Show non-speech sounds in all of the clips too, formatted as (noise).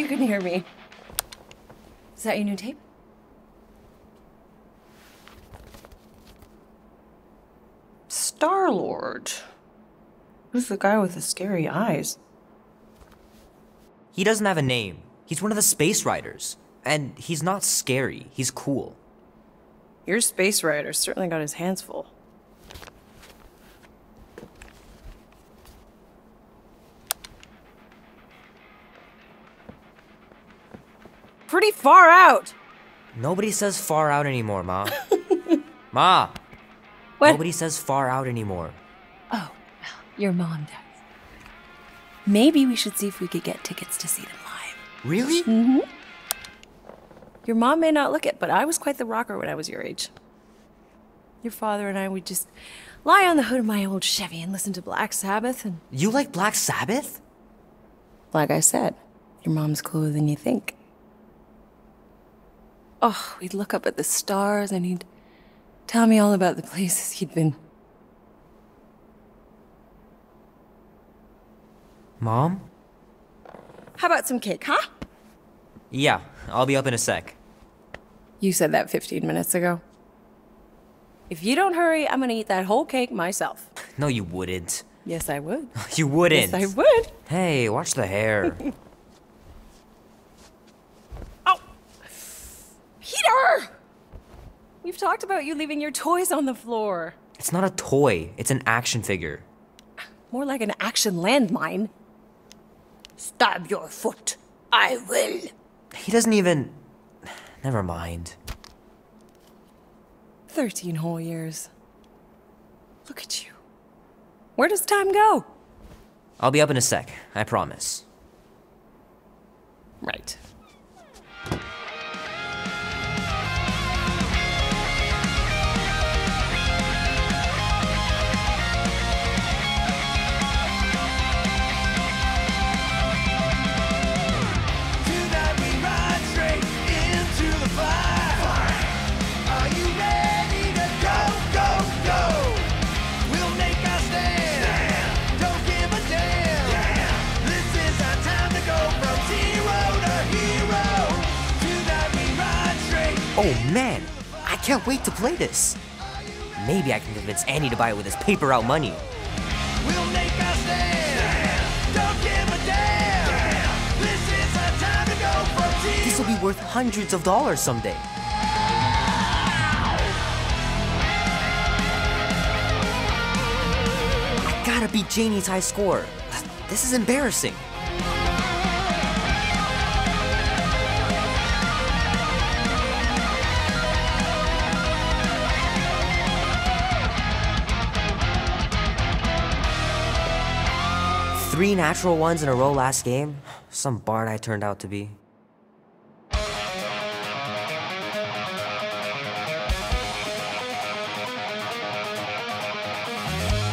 you can hear me. Is that your new tape? Star Lord. Who's the guy with the scary eyes? He doesn't have a name. He's one of the Space Riders. And he's not scary, he's cool. Your space rider certainly got his hands full. Pretty far out! Nobody says far out anymore, Ma. (laughs) Ma! What? Nobody says far out anymore. Oh, well, your mom does. Maybe we should see if we could get tickets to see them live. Really? Mm-hmm. Your mom may not look it, but I was quite the rocker when I was your age. Your father and I would just lie on the hood of my old Chevy and listen to Black Sabbath and You like Black Sabbath? Like I said, your mom's cooler than you think. Oh, we'd look up at the stars and he'd tell me all about the places he'd been. Mom? How about some cake, huh? Yeah, I'll be up in a sec. You said that 15 minutes ago. If you don't hurry, I'm gonna eat that whole cake myself. No, you wouldn't. Yes, I would. (laughs) You wouldn't. Yes, I would. Hey, watch the hair. (laughs) Peter! We've talked about you leaving your toys on the floor. it's not a toy, it's an action figure. More like an action landmine. Stab your foot. I will. He doesn't even. Never mind. 13 whole years. Look at you. Where does time go? I'll be up in a sec, I promise. Right. Oh man, I can't wait to play this. Maybe I can convince Annie to buy it with his paper out money. We'll make our stand. Don't give a damn. This is our time to go. This will be worth hundreds of dollars someday. I gotta beat Janie's high score. This is embarrassing. Three natural ones in a row last game. Some bard I turned out to be.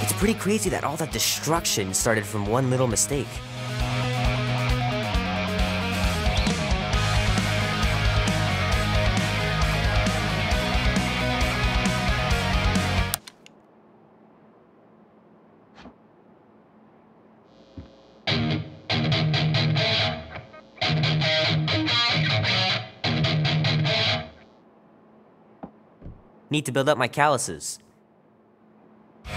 It's pretty crazy that all that destruction started from one little mistake. Need to build up my calluses. In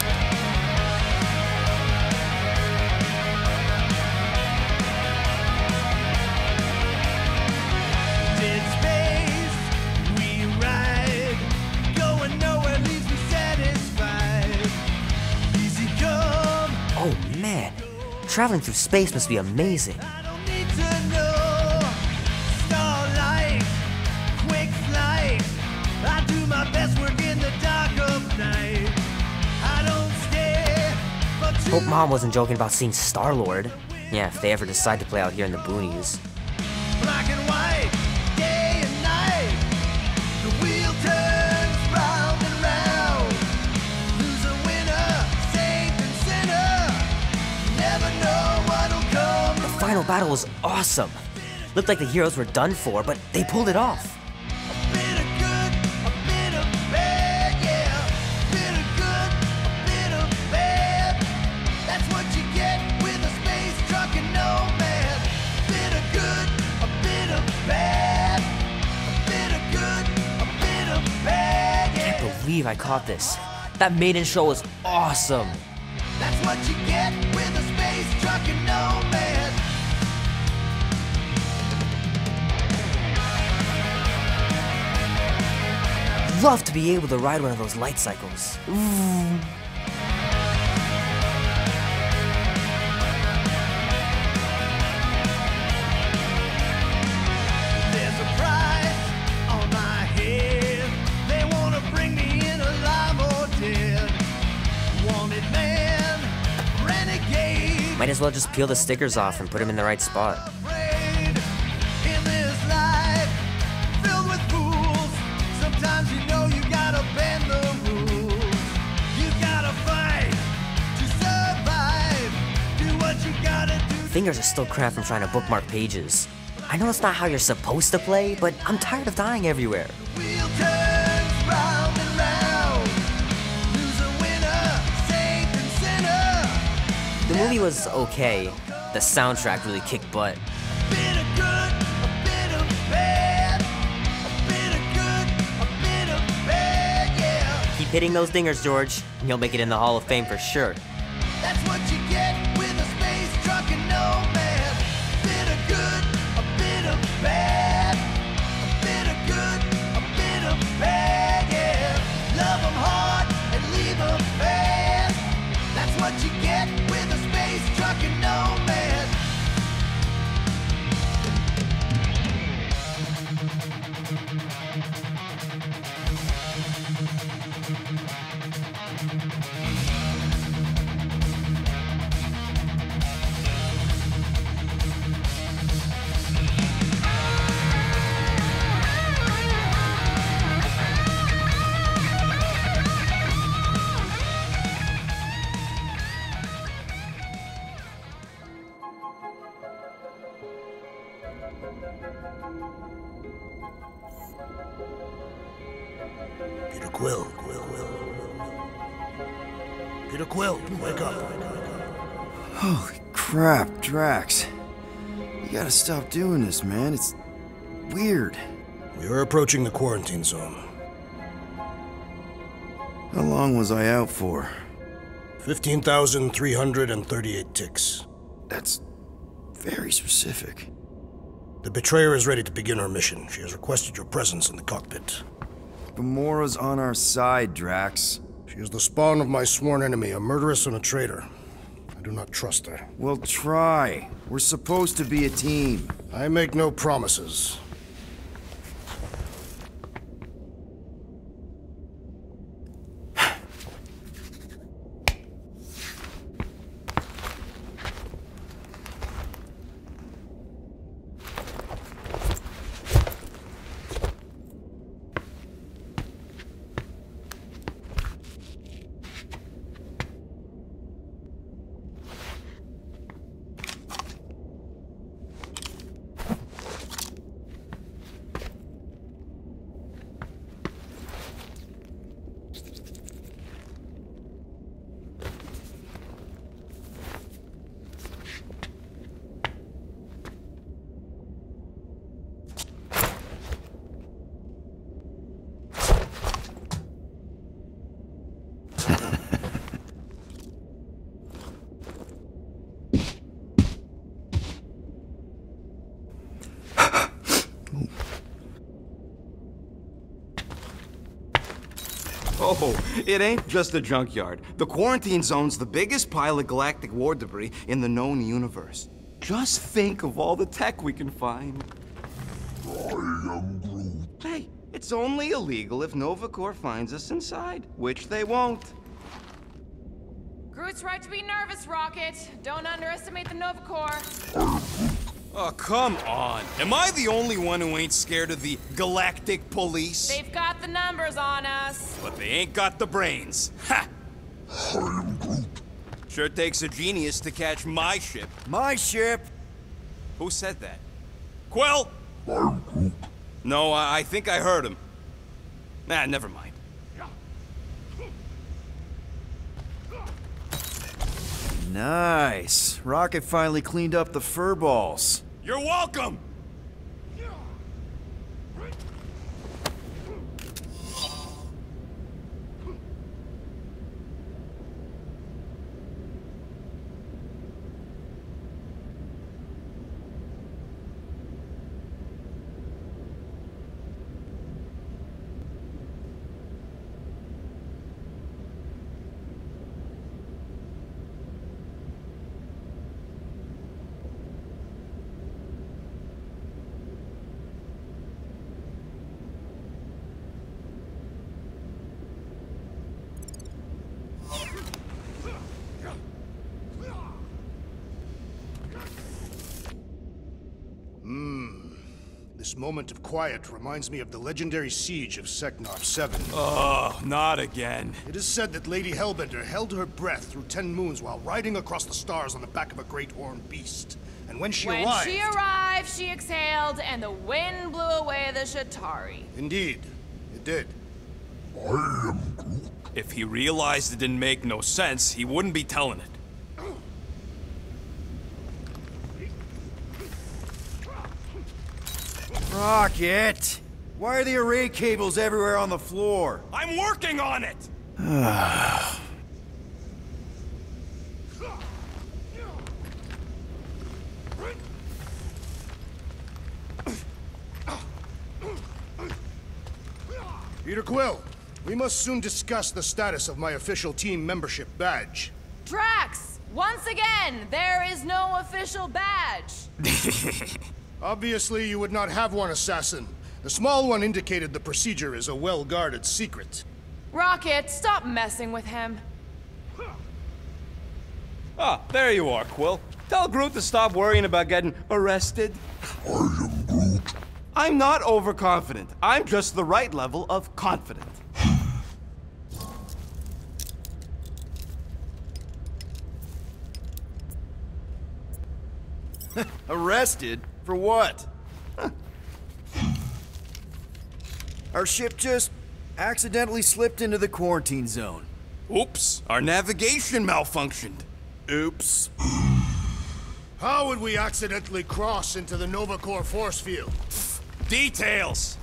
space, we ride. Going nowhere leaves me satisfied. Easy come, Oh man, traveling through space must be amazing. Hope mom wasn't joking about seeing Star Lord. Yeah, if they ever decide to play out here in the boonies. black and white, day and night. The wheel turns round and round. Loser, winner, saint and sinner. Never know what'll come. The final battle was awesome. Looked like the heroes were done for, but they pulled it off. I caught this. That maiden show was awesome. That's what you get with a space truck and nomad. Love to be able to ride one of those light cycles. There's as well just peel the stickers off and put them in the right spot. afraid in this life filled with fools. Sometimes you know you gotta bend the rules. You gotta fight to survive. Do what you gotta do. Fingers are still cramped from trying to bookmark pages. I know it's not how you're supposed to play, but I'm tired of dying everywhere. Movie was okay. The soundtrack really kicked butt. Keep hitting those dingers, George, and you'll make it in the Hall of Fame for sure. Drax. You gotta stop doing this, man. It's weird. We are approaching the quarantine zone. How long was I out for? 15,338 ticks. That's very specific. The betrayer is ready to begin her mission. She has requested your presence in the cockpit. Gamora's on our side, Drax. She is the spawn of my sworn enemy, a murderess and a traitor. I do not trust her. Well, try. We're supposed to be a team. I make no promises. Oh, it ain't just a junkyard. The quarantine zone's the biggest pile of galactic war debris in the known universe. Just think of all the tech we can find. Hey, it's only illegal if Nova Corps finds us inside, which they won't. Groot's right to be nervous, Rocket. Don't underestimate the Nova Corps. Oh, come on. Am I the only one who ain't scared of the galactic police? They've got numbers on us. But they ain't got the brains. Ha! Sure takes a genius to catch my ship. My ship! Who said that? Quill? No, I, I think I heard him. Nah, never mind. Nice. Rocket finally cleaned up the fur balls. You're welcome! Moment of quiet reminds me of the legendary siege of Seknarf 7. Oh, not again. It is said that Lady Hellbender held her breath through ten moons while riding across the stars on the back of a great horned beast. And when she When arrived... she arrived, she exhaled, and the wind blew away the Chitauri. Indeed, it did. I am. If he realized it didn't make no sense, he wouldn't be telling it. Rocket! Why are the array cables everywhere on the floor? I'm working on it! Peter Quill, we must soon discuss the status of my official team membership badge. Drax! Once again, there is no official badge. (laughs) Obviously, you would not have one, Assassin. The small one indicated the procedure is a well-guarded secret. Rocket, stop messing with him. Ah, there you are, Quill. Tell Groot to stop worrying about getting arrested. I am Groot. I'm not overconfident. I'm just the right level of confident. (laughs) Arrested? For what? Our ship just accidentally slipped into the quarantine zone. Oops, our navigation malfunctioned. Oops. How would we accidentally cross into the Nova Corps force field? Details!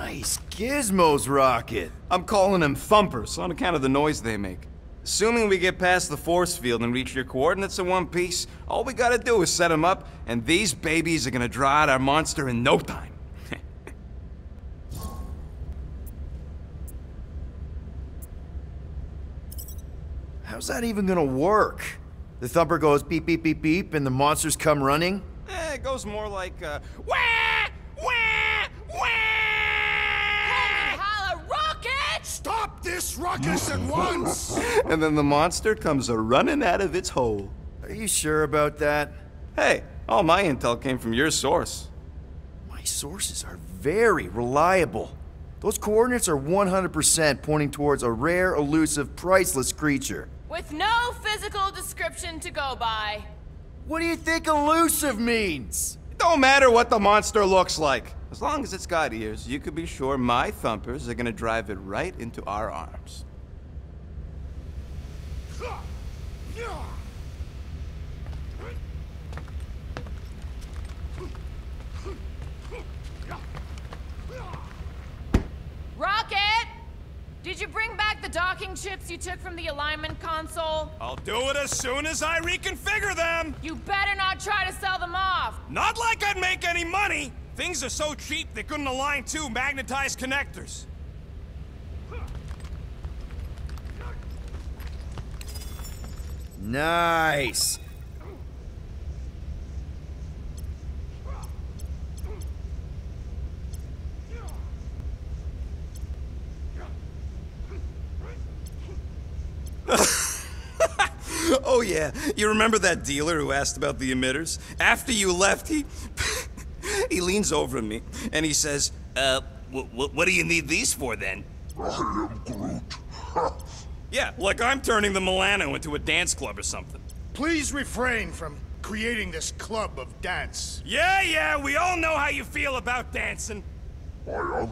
Nice gizmos, Rocket. I'm calling them thumpers on account of the noise they make. Assuming we get past the force field and reach your coordinates in one piece, all we gotta do is set them up, and these babies are gonna draw out our monster in no time. (laughs) How's that even gonna work? The thumper goes beep beep beep beep and the monsters come running? eh, it goes more like, uh, wah! Wah! Holla, Rocket! Stop this ruckus at once! (laughs) And then the monster comes a running out of its hole. Are you sure about that? Hey, all my intel came from your source. My sources are very reliable. Those coordinates are 100% pointing towards a rare, elusive, priceless creature. With no physical description to go by. What do you think elusive means? It don't matter what the monster looks like. As long as it's got ears, you could be sure my thumpers are gonna drive it right into our arms. Rocket! Did you bring back the docking chips you took from the alignment console? I'll do it as soon as I reconfigure them! You better not try to sell them off. Not like I'd make any money! Things are so cheap they couldn't align two magnetized connectors. Nice. (laughs) Oh yeah, you remember that dealer who asked about the emitters? After you left, he... (laughs) he leans over to me, and he says, Uh, wh- wh- what do you need these for then? I am Groot. (laughs) yeah, like I'm turning the Milano into a dance club or something. Please refrain from creating this club of dance. Yeah, yeah, we all know how you feel about dancing. I am Groot.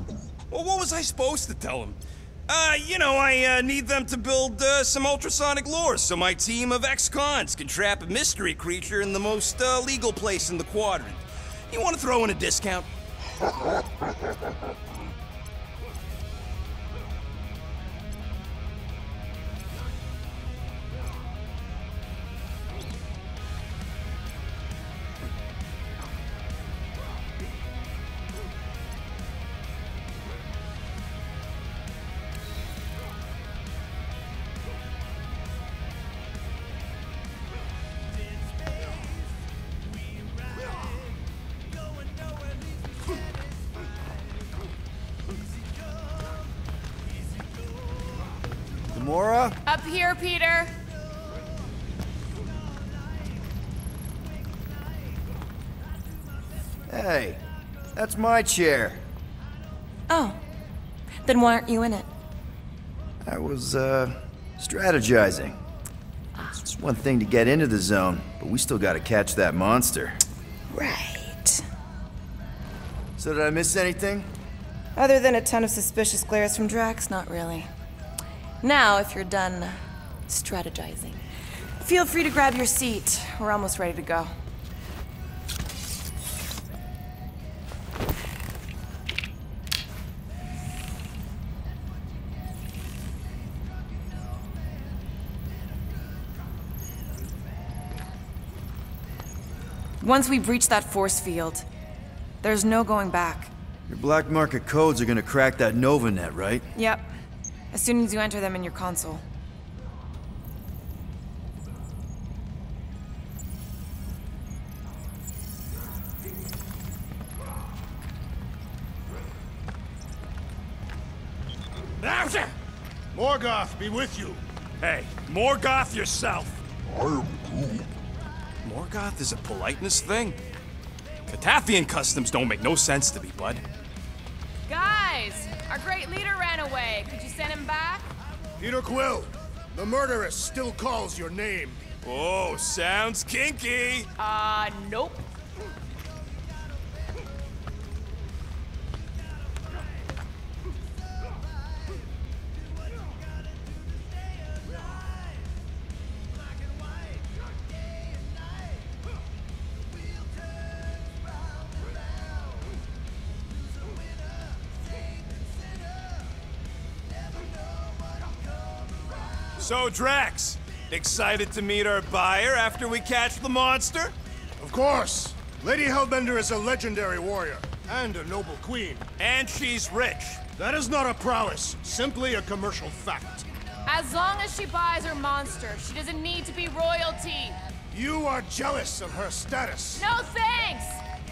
Well, what was I supposed to tell him? Uh, you know, I uh, need them to build uh, some ultrasonic lures so my team of ex-cons can trap a mystery creature in the most uh, legal place in the quadrant. You want to throw in a discount? (laughs) my chair. Oh. Then why aren't you in it? I was, uh, strategizing. It's one thing to get into the zone, but we still gotta catch that monster. Right. So did I miss anything? Other than a ton of suspicious glares from Drax, not really. Now, if you're done strategizing, feel free to grab your seat. We're almost ready to go. Once we breach that force field, there's no going back. Your black market codes are gonna crack that Nova net, right? Yep. As soon as you enter them in your console. Morgoth be with you. Hey, Morgoth yourself. Morgoth is a politeness thing. Catathian customs don't make no sense to me, bud. Guys, our great leader ran away. Could you send him back? Peter Quill, the murderess still calls your name. Oh, sounds kinky. Uh, nope. So, Drax, excited to meet our buyer after we catch the monster? Of course. Lady Hellbender is a legendary warrior and a noble queen. And she's rich. That is not a prowess, simply a commercial fact. As long as she buys her monster, she doesn't need to be royalty. You are jealous of her status. No thanks!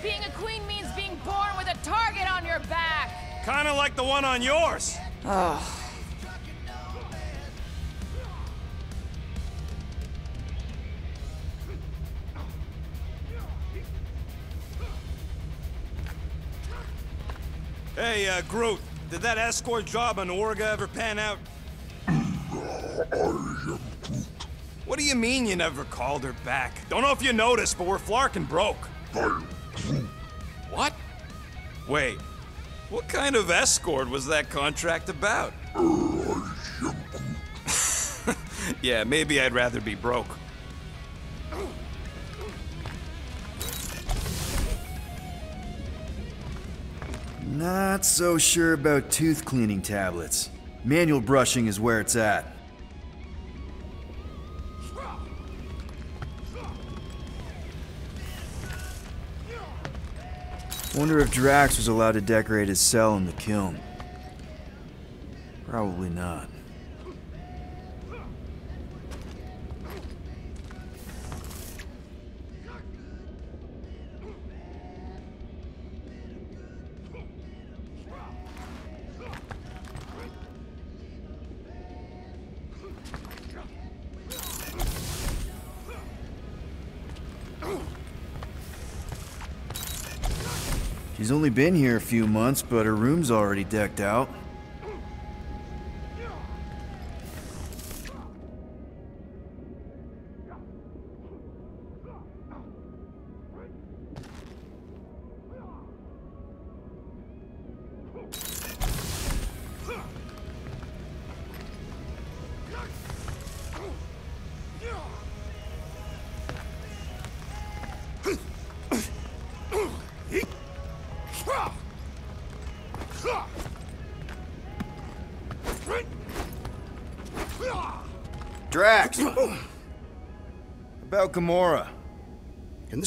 Being a queen means being born with a target on your back. Kinda like the one on yours. Hey, uh, Groot, did that escort job on Orga ever pan out? What do you mean you never called her back? Don't know if you noticed, but we're flarkin' broke. What? Wait, what kind of escort was that contract about? (laughs) yeah, maybe I'd rather be broke. Not so sure about tooth cleaning tablets. Manual brushing is where it's at. Wonder if Drax was allowed to decorate his cell in the Kyln. Probably not. She's only been here a few months, but her room's already decked out.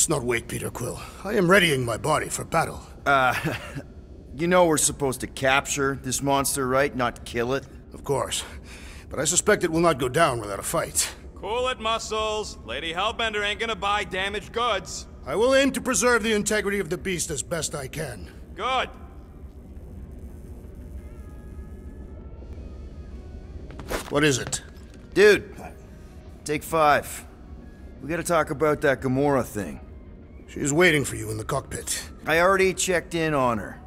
Can this not wait, Peter Quill? I am readying my body for battle. Uh, (laughs) you know we're supposed to capture this monster, right? Not kill it? Of course. But I suspect it will not go down without a fight. Cool it, muscles. Lady Hellbender ain't gonna buy damaged goods. I will aim to preserve the integrity of the beast as best I can. Good. What is it? Dude, take five. We gotta talk about that Gamora thing. She's waiting for you in the cockpit. I already checked in on her.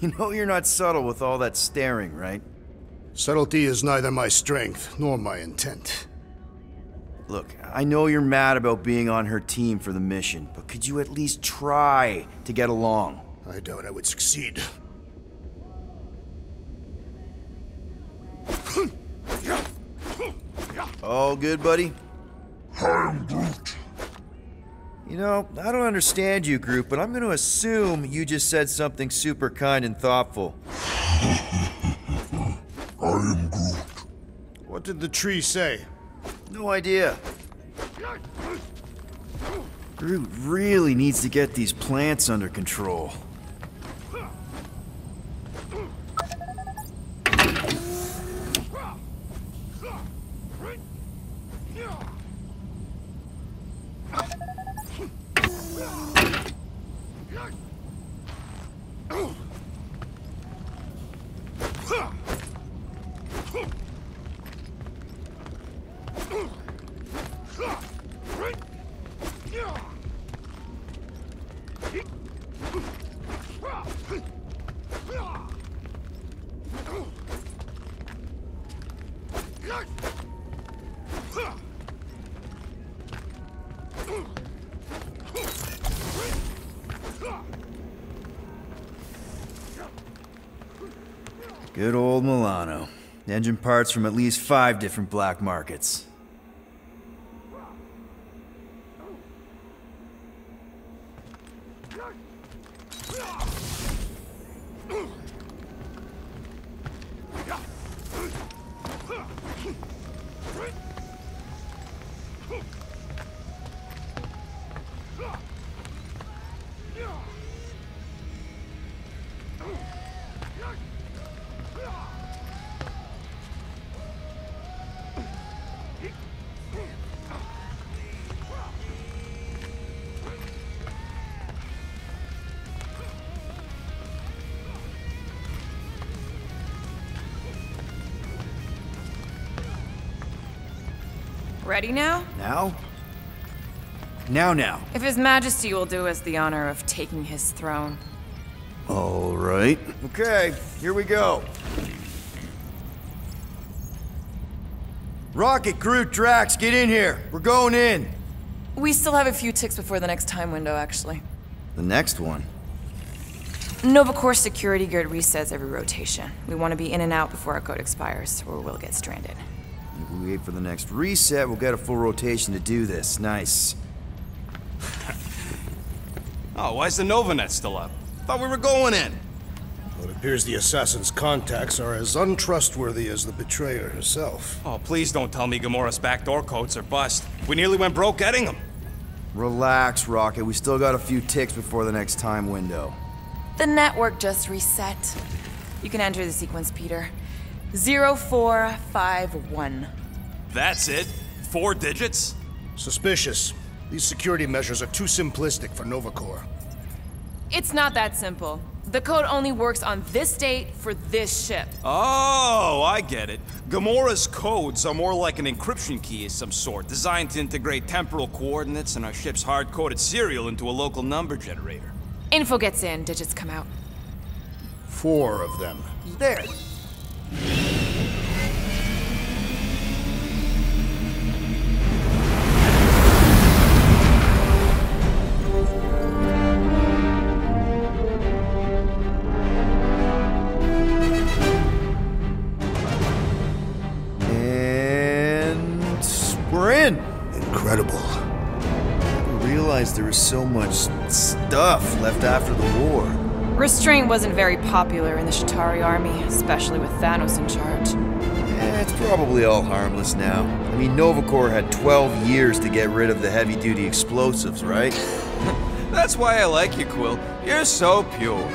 You know you're not subtle with all that staring, right? Subtlety is neither my strength nor my intent. Look, I know you're mad about being on her team for the mission, but could you at least try to get along? I doubt I would succeed. All good, buddy? I'm Groot. You know, I don't understand you, Groot, but I'm gonna assume you just said something super kind and thoughtful. (laughs) I am Groot. What did the tree say? No idea. Groot really needs to get these plants under control. Good old Milano. Engine parts from at least five different black markets. Ready now? Now? Now, now. If His Majesty will do us the honor of taking his throne. All right. Okay, here we go. Rocket, Groot, Drax, get in here. We're going in. We still have a few ticks before the next time window, actually. The next one. Nova Corps security grid resets every rotation. We want to be in and out before our code expires, or we'll get stranded. If we wait for the next reset, we'll get a full rotation to do this. Nice. (laughs) Oh, why is the Novanet still up? Thought we were going in. Well, it appears the assassin's contacts are as untrustworthy as the betrayer herself. Oh, please don't tell me Gamora's backdoor codes are bust. We nearly went broke getting them. Relax, Rocket. We still got a few ticks before the next time window. The network just reset. You can enter the sequence, Peter. 0451. That's it? Four digits? Suspicious. These security measures are too simplistic for Nova Corps. It's not that simple. The code only works on this date for this ship. Oh, I get it. Gamora's codes are more like an encryption key of some sort, designed to integrate temporal coordinates and our ship's hard-coded serial into a local number generator. Info gets in, digits come out. Four of them. There. And we're in. Incredible. I realized there was so much stuff left after the war. Restraint wasn't very popular in the Chitauri army, especially with Thanos in charge. Eh, it's probably all harmless now. I mean, Nova Corps had 12 years to get rid of the heavy duty explosives, right? (laughs) That's why I like you, Quill. You're so pure.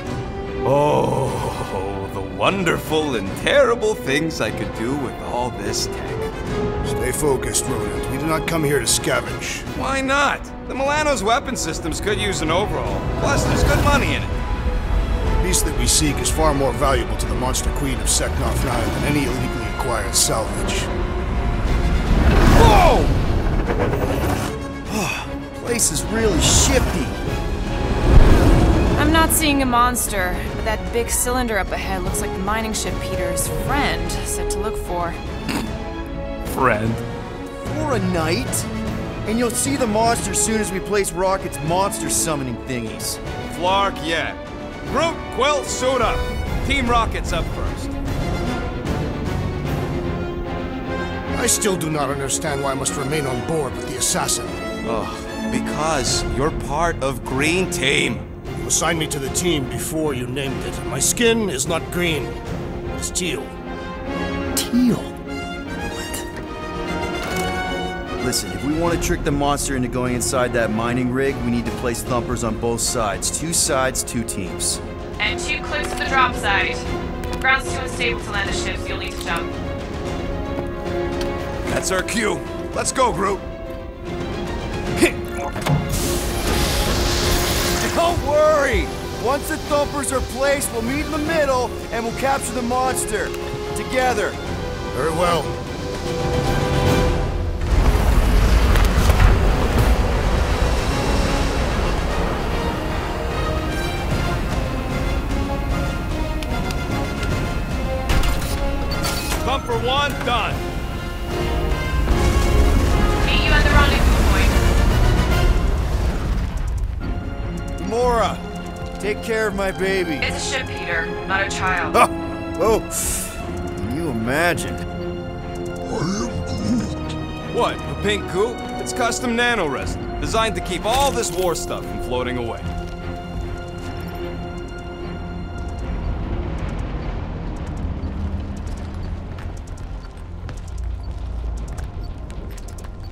Oh, the wonderful and terrible things I could do with all this tech. Stay focused, Rodent. We do not come here to scavenge. Why not? The Milano's weapon systems could use an overhaul. Plus, there's good money in it. The that we seek is far more valuable to the Monster Queen of Seknarf 9 than any illegally acquired require salvage. Whoa! Ah, place is really shifty. I'm not seeing a monster, but that big cylinder up ahead looks like the mining ship Peter's friend said to look for. (laughs) Friend. For a night? And you'll see the monster soon as we place Rocket's monster summoning thingies. Flark, yeah. Groot, Quill, suit up. Team Rocket's up first. I still do not understand why I must remain on board with the assassin. Ugh, because you're part of Green Team. You assigned me to the team before you named it. My skin is not green. It's teal. Teal? Listen, if we want to trick the monster into going inside that mining rig, we need to place thumpers on both sides. Two sides, two teams. And two clicks to the drop site. Ground's too unstable to land the ship, so you'll need to jump. That's our cue. Let's go, Groot. (laughs) Don't worry! Once the thumpers are placed, we'll meet in the middle and we'll capture the monster. Together. Very well. One, done. Meet you at the rendezvous point. Mora, take care of my baby. It's a ship, Peter, not a child. Oh, oh. Can you imagine? What, the pink coupe? It's custom nano resin, designed to keep all this war stuff from floating away.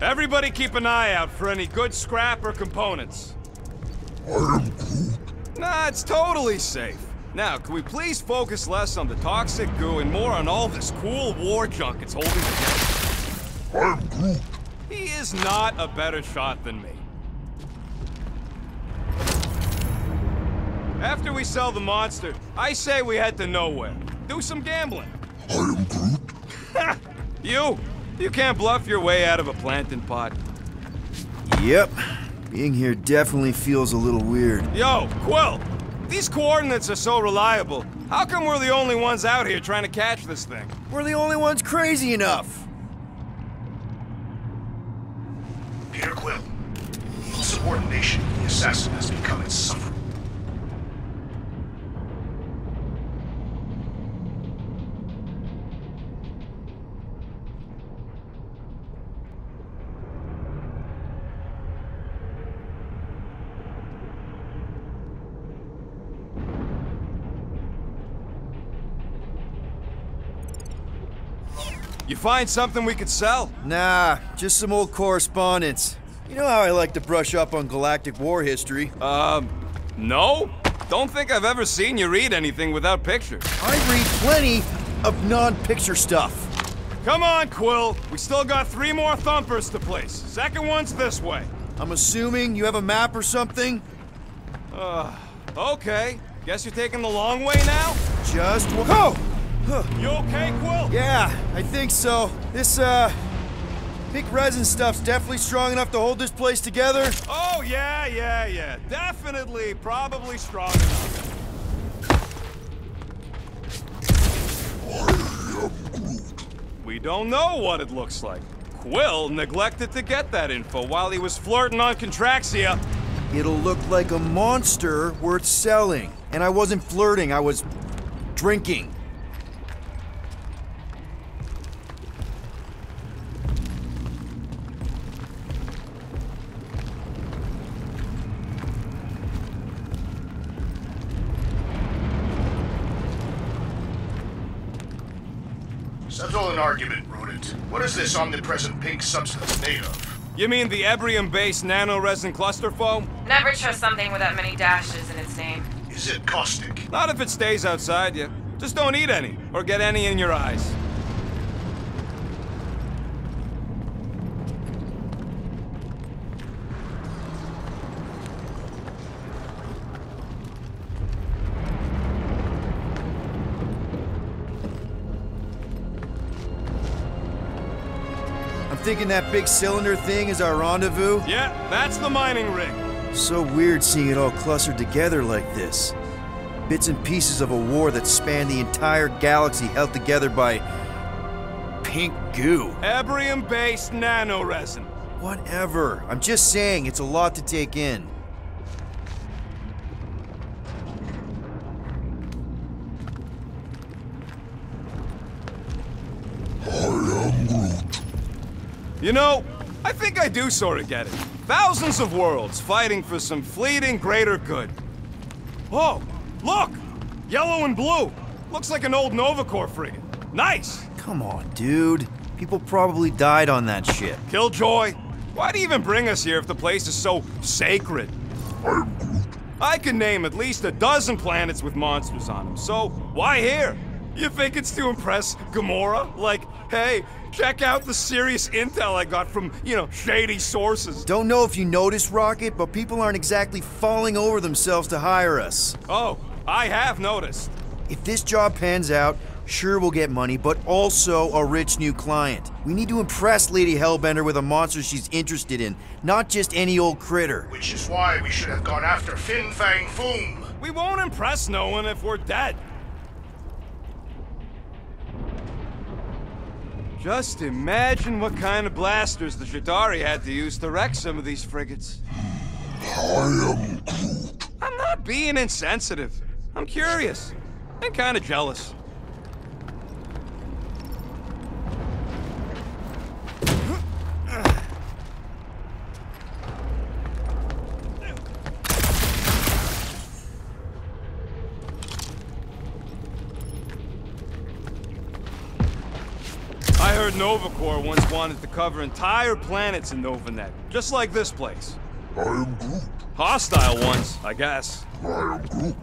Everybody keep an eye out for any good scrap or components. I am Groot. Nah, it's totally safe. Now, can we please focus less on the toxic goo and more on all this cool war junk it's holding together? I am Groot. He is not a better shot than me. After we sell the monster, I say we head to nowhere. Do some gambling. I am Groot. (laughs) you? You can't bluff your way out of a plantain pot. Yep. Being here definitely feels a little weird. Yo, Quill! These coordinates are so reliable. How come we're the only ones out here trying to catch this thing? We're the only ones crazy enough. Peter Quill. Subordination of the assassin has become insufferable. Find something we could sell? Nah, just some old correspondence. You know how I like to brush up on galactic war history. Um, no? Don't think I've ever seen you read anything without pictures. I read plenty of non-picture stuff. Come on, Quill. We still got three more thumpers to place. Second one's this way. I'm assuming you have a map or something? Uh, okay. Guess you're taking the long way now? Just whoa! You okay, Quill? Yeah, I think so. This, uh, pink resin stuff's definitely strong enough to hold this place together. Oh, yeah, yeah, yeah. Definitely, probably strong enough. We don't know what it looks like. Quill neglected to get that info while he was flirting on Contraxia. It'll look like a monster worth selling. And I wasn't flirting, I was drinking. Argument, rodent. What is this omnipresent pink substance made of? You mean the Ebrium-based nano-resin cluster foam? Never trust something with that many dashes in its name. Is it caustic? Not if it stays outside you. Just don't eat any, or get any in your eyes. Thinking that big cylinder thing is our rendezvous? Yeah, that's the mining rig. So weird seeing it all clustered together like this. Bits and pieces of a war that spanned the entire galaxy held together by. pink goo. Ebrium based nanoresin. Whatever. I'm just saying, it's a lot to take in. You know, I think I do sort of get it. Thousands of worlds fighting for some fleeting greater good. Oh, look! Yellow and blue. Looks like an old Nova Corps frigate. Nice! Come on, dude. People probably died on that ship. Killjoy, why'd he even bring us here if the place is so sacred? I can name at least a dozen planets with monsters on them, so why here? You think it's to impress Gamora? Like, hey, check out the serious intel I got from, you know, shady sources. Don't know if you noticed, Rocket, but people aren't exactly falling over themselves to hire us. Oh, I have noticed. If this job pans out, sure we'll get money, but also a rich new client. We need to impress Lady Hellbender with a monster she's interested in, not just any old critter. Which is why we should have gone after Fin Fang Foom. We won't impress no one if we're dead. Just imagine what kind of blasters the Chitauri had to use to wreck some of these frigates. I am Groot. I'm not being insensitive. I'm curious and kind of jealous. Nova Corps once wanted to cover entire planets in Novanet, just like this place. I am Groot. Hostile ones, I guess. I am Groot.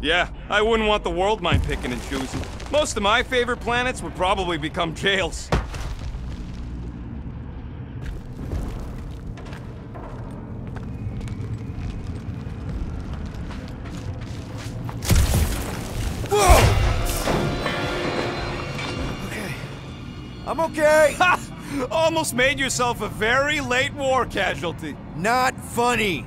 Yeah, I wouldn't want the Worldmind picking and choosing. Most of my favorite planets would probably become jails. Almost made yourself a very late war casualty. Not funny.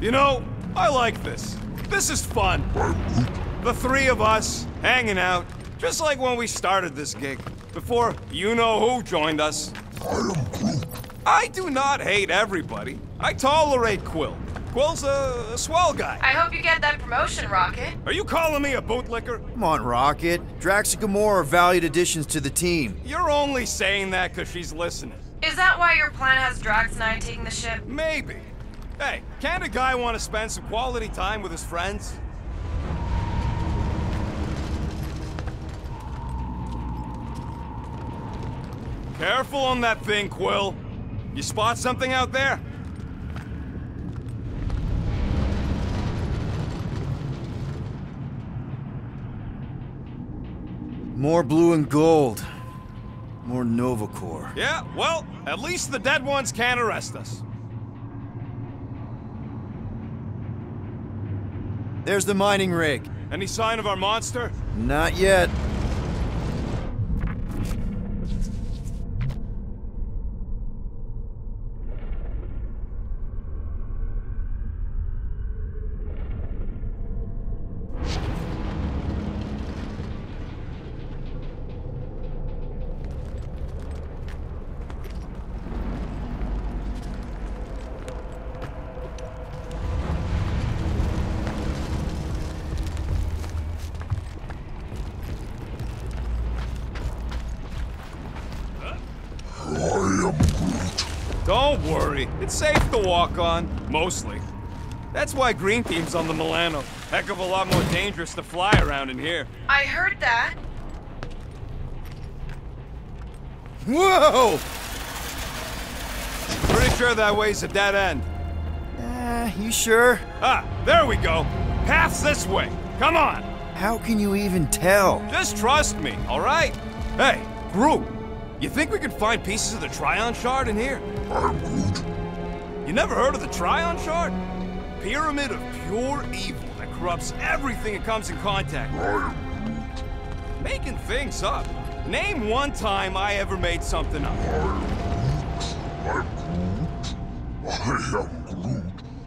You know, I like this. This is fun. The three of us, hanging out, just like when we started this gig, before you-know-who joined us. I do not hate everybody. I tolerate Quill. Quill's a, a swell guy. I hope you get that promotion, Rocket. Are you calling me a bootlicker? Come on, Rocket. Drax and Gamora are valued additions to the team. You're only saying that because she's listening. Is that why your plan has Drax and I taking the ship? Maybe. Hey, can't a guy want to spend some quality time with his friends? Careful on that thing, Quill. You spot something out there? More blue and gold. More Nova Corps. Yeah, well, at least the dead ones can't arrest us. There's the mining rig. Any sign of our monster? Not yet. Don't worry, it's safe to walk on, mostly. That's why Green Team's on the Milano. Heck of a lot more dangerous to fly around in here. I heard that. Whoa! Pretty sure that way's a dead end. Uh, you sure? Ah, there we go. Path's this way. Come on. How can you even tell? Just trust me, all right? Hey, Groot, you think we could find pieces of the Tryon Shard in here? I'm Groot. You never heard of the Tryon Shard? pyramid of pure evil that corrupts everything it comes in contact with. Making things up. Name one time I ever made something up.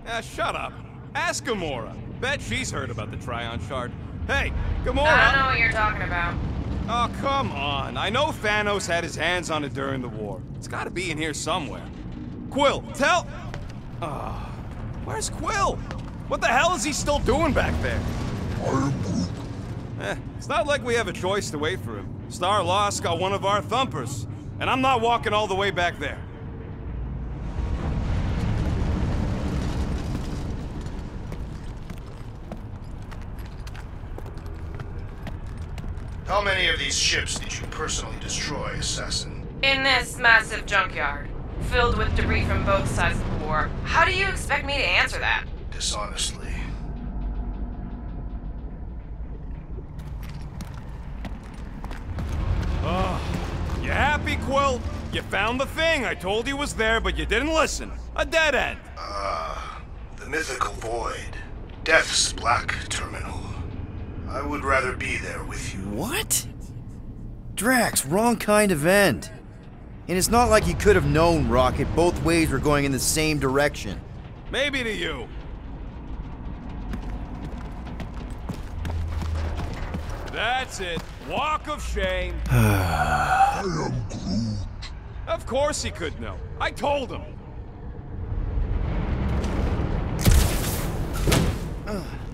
Ah, shut up. Ask Gamora. Bet she's heard about the Tryon Shard. Hey, Gamora! I don't know what you're talking about. Oh, come on. I know Thanos had his hands on it during the war. It's gotta be in here somewhere. Quill, tell... Ah, where's Quill? What the hell is he still doing back there? Eh, it's not like we have a choice to wait for him. Star-Lord's got one of our thumpers, and I'm not walking all the way back there. How many of these ships did you personally destroy, Assassin? In this massive junkyard, filled with debris from both sides of how do you expect me to answer that? Dishonestly. You happy, Quill? You found the thing I told you was there, but you didn't listen. A dead end. Ah, the mythical void. Death's black terminal. I would rather be there with you. What? Drax, wrong kind of end. And it's not like you could have known, Rocket. Both ways were going in the same direction. Maybe to you. That's it. Walk of shame. (sighs) I am Groot. Of course he could know. I told him. (sighs) (sighs)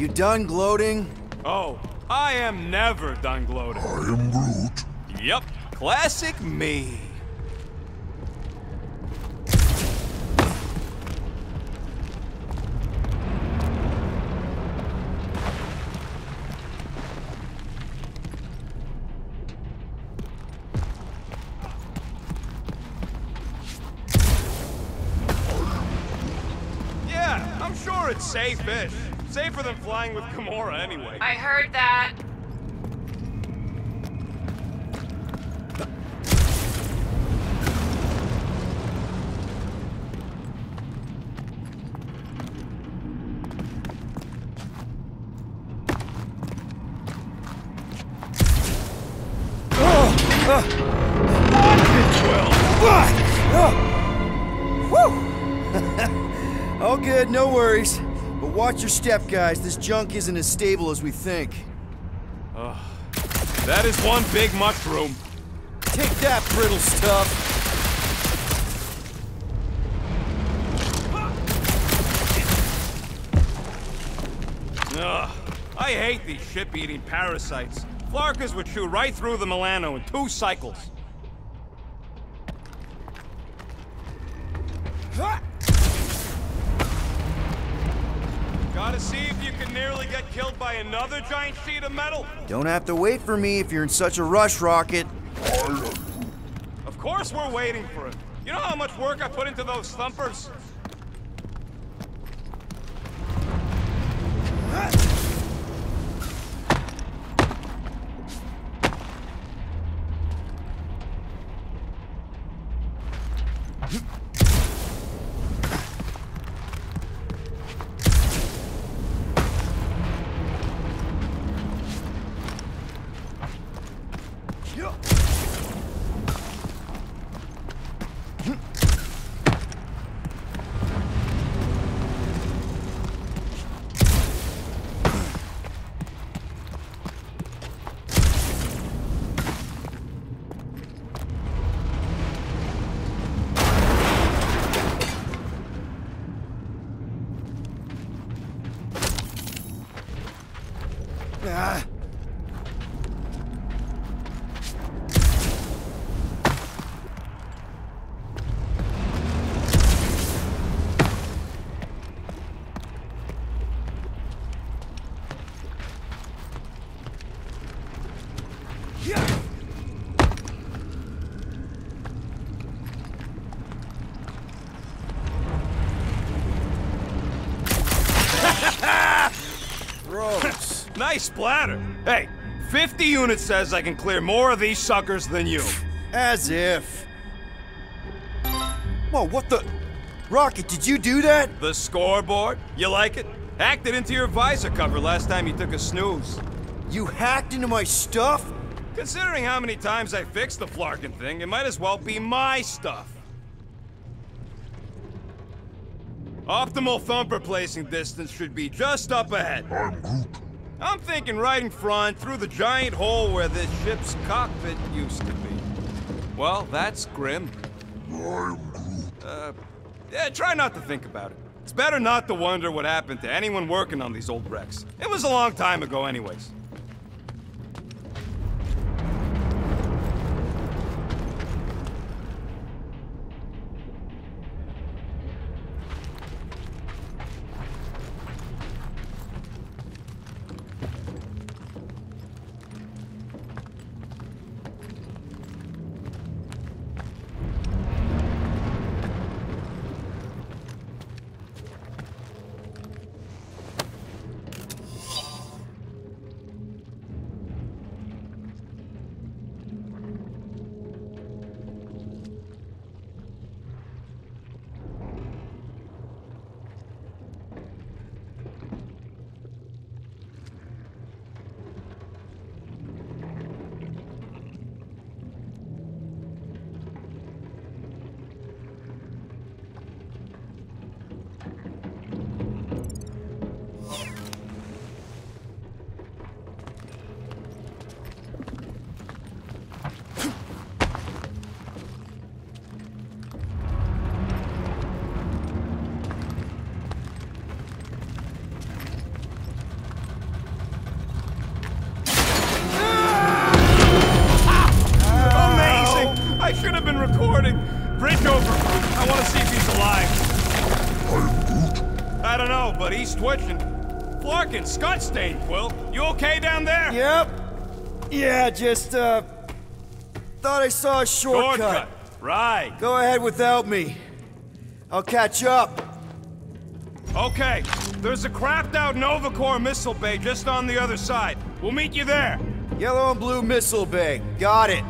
You done gloating? Oh, I am never done gloating. I am Groot. Yep, classic me. Yeah, I'm sure it's safe-ish. Safer than flying with Gamora anyway. I heard that. Step, guys. This junk isn't as stable as we think. That is one big mushroom. Take that, brittle stuff. Ugh, I hate these ship-eating parasites. Flarkers would chew right through the Milano in two cycles. Killed by another giant sheet of metal. Don't have to wait for me if you're in such a rush, Rocket. Of course we're waiting for it. You know how much work I put into those thumpers? Splatter. Hey, 50 units says I can clear more of these suckers than you. As if. Whoa, what the? Rocket, did you do that? The scoreboard? You like it? Hacked it into your visor cover last time you took a snooze. You hacked into my stuff? Considering how many times I fixed the Flarkin thing, it might as well be my stuff. Optimal thumper placing distance should be just up ahead. I'm Groot. I'm thinking right in front, through the giant hole where this ship's cockpit used to be. Well, that's grim. Uh, yeah, try not to think about it. It's better not to wonder what happened to anyone working on these old wrecks. It was a long time ago anyways. Scott stained, Quill. You okay down there? Yep. Yeah, just, uh. Thought I saw a shortcut. Shortcut. Right. Go ahead without me. I'll catch up. Okay, there's a crapped out Nova Corps missile bay just on the other side. We'll meet you there. Yellow and blue missile bay. Got it.